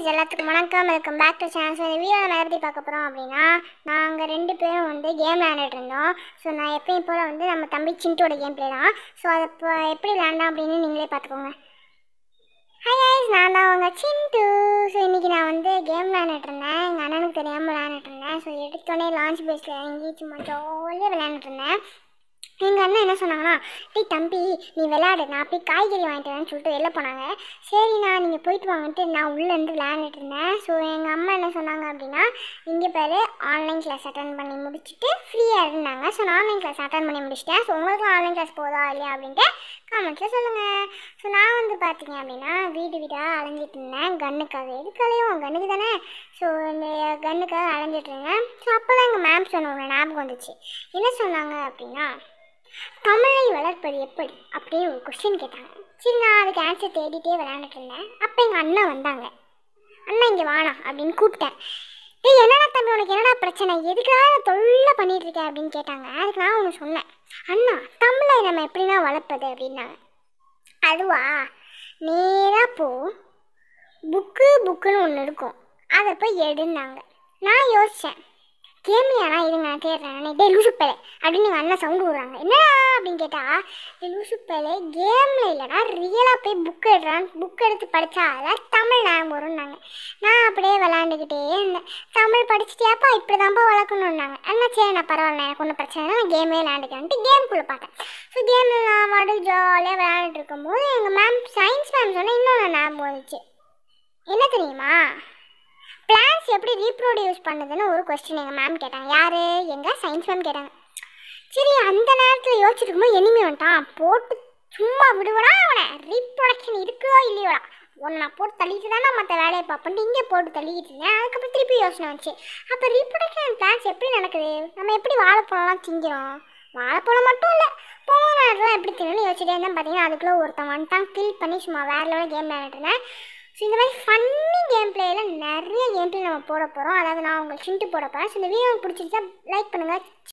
Guys எல்லாத்துக்கும் வணக்கம். Welcome back to channel so இந்த வீடியோ நம்ம எப்படி பார்க்க போகிறோம் அப்படின்னா நாங்கள் ரெண்டு பேரும் வந்து கேம் விளையாண்டுட்டு இருந்தோம். ஸோ நான் எப்பயும் போல் வந்து நம்ம தம்பி சின்ட்டோட கேம் பிளே தான். ஸோ அதை இப்போ எப்படி விளையாண்டோம் அப்படின்னு நீங்களே பார்த்துக்கோங்க. ஹாய் கைஸ் நான் தான் அவங்க சிண்டு. ஸோ இன்றைக்கி நான் வந்து கேம் விளையாண்டுட்டு இருந்தேன். எங்கள் அண்ணனுக்கு தெரியாமல் விளையாண்டுட்டு இருந்தேன். ஸோ எடுத்தோடனே லான்ச் பேஸில் இறங்கி சும்மா ஜாலியாக விளையாண்டுட்டு இருந்தேன். எங்கள் அண்ணன் என்ன சொன்னாங்கன்னா டேய் தம்பி நீ விளையாடு நான் போய் காய்கறி வாங்கிட்டு வரேன்னு சொல்லிட்டு வெளில போனாங்க. சரிண்ணா நீங்கள் போயிட்டு வாங்கிட்டு நான் உள்ளேருந்து விளையாண்டுட்டு இருந்தேன். ஸோ எங்கள் அம்மா என்ன சொன்னாங்க அப்படின்னா இங்கே பேர் ஆன்லைன் கிளாஸ் அட்டன் பண்ணி முடிச்சுட்டு ஃப்ரீயாக இருந்தாங்க. ஸோ நான் ஆன்லைன் கிளாஸ் அட்டன் பண்ணி முடிச்சிட்டேன். ஸோ உங்களுக்கும் ஆன்லைன் கிளாஸ் போதா இல்லையா? அப்படின்ட்டு காமெண்ட்ஸில் சொல்லுங்கள் ஸோ நான் வந்து பார்த்தீங்க அப்படின்னா வீடு வீடாக அலைஞ்சிட்டு இருந்தேன். கண்ணுக்காக எதுக்காலையும் கண்ணுக்கு தானே. ஸோ இந்த கண்ணுக்காக அலைஞ்சிட்டு இருந்தேன். ஸோ அப்போ தான் எங்கள் மேம் சொன்னவங்க ஒரு ஞாபகம் வந்துச்சு. என்ன சொன்னாங்க அப்படின்னா தமிழை வளர்ப்பது எப்படி? அப்படியே ஒரு கொஸ்டின் கேட்டாங்க. சரி நான் அதுக்கு ஆன்சர் தேடிட்டே விளையாண்டுட்டு இருந்தேன். அப்போ எங்கள் அண்ணன் வந்தாங்க. அண்ணா இங்கே வாணா அப்படின்னு கூப்பிட்டேன். டேய் என்னடா தம்பி உனக்கு என்னடா பிரச்சனை? எதுக்காக தொல்லை பண்ணிட்டு இருக்கேன் அப்படின்னு கேட்டாங்க. அதுக்கு நான் ஒன்று சொன்னேன். அண்ணா தமிழை நம்ம எப்படின்னா வளர்ப்பது? அப்படின்னாங்க. அதுவா? நேராக போ. புக்கு புக்குன்னு ஒன்று இருக்கும். அதை போய் எடுந்தாங்க நான் யோசித்தேன் கேம்லையாண்ணா இருங்க நான் தேடுறேன். டே லூசுப்பேலே அப்படின்னு எங்கள் அண்ணன் சவுண்டு விடுறாங்க. என்னடா அப்படின்னு கேட்டால் டே லூசுப்பேலே கேமில் இல்லைனா ரியலாக போய் புக் எடுறான். புக் எடுத்து படித்தா அதான் தமிழ் ஞாபகம் வரும்னாங்க. நான் அப்படியே விளாண்டுக்கிட்டே இருந்தேன். தமிழ் படிச்சுட்டியாப்பா இப்படி தான்ப்பா வளர்க்கணுன்னாங்க அண்ணா சரி நான் பரவாயில்ல எனக்கு ஒன்றும் பிரச்சனை இல்லை நான் கேமே விளையாண்டுக்கிறேன்ட்டு கேம்குள்ளே பார்த்தேன். ஸோ கேமில் நான் மறுபடியும் ஜாலியாக விளையாண்டுட்டு இருக்கும்போது எங்கள் மேம் சயின்ஸ் மேம் சொன்னால் இன்னொன்று ஞாபகம் வந்துச்சு. என்ன தெரியுமா? பண்ணதுன்னு பண்ணுதுன்னு ஒரு கொஸ்டின் எங்கள் மேம் கேட்டாங்க. யார்? எங்கள் சயின்ஸ் மேம் கேட்டாங்க. சரி அந்த நேரத்தில் யோசிச்சிருக்கும்போது எனிமே வந்துட்டான். போட்டு சும்மா விடுவடா அவனை. ரீப்ரொடக்ஷன் இருக்கோ இல்லையோடா ஒன்று நான் போட்டு தள்ளிட்டு தானே மற்ற வேலையை பார்ப்பேன்ட்டு இங்கே போட்டு தள்ளிக்கிட்டு இருந்தேன். அதுக்கப்புறம் திருப்பி யோசனை வந்துச்சு. அப்போ ரீப்ரொடக்ஷன் பிளான்ஸ் எப்படி நடக்குது? நம்ம எப்படி வாழைப்பழம்லாம் திங்கிறோம்? வாழைப்பழம் மட்டும் இல்லை போனாடெலாம் எப்படி தின்னு யோசிச்சுட்டே இருந்தேன். பார்த்தீங்கன்னா அதுக்குள்ளே ஒருத்தன் வந்துட்டான். கில் பண்ணி சும்மா வேறு லெவலில் கேம் விளையாண்டுட்டு ஸோ இந்த மாதிரி ஃபன்னி கேம் பிளேயில் நிறைய கேம் பிளே நம்ம போட போகிறோம் அதாவது நான் உங்களுக்கு ஷிண்ட்டு போட போகிறேன் ஸோ இந்த வீடியோ பிடிச்சிருந்தா லைக் பண்ணுங்கள்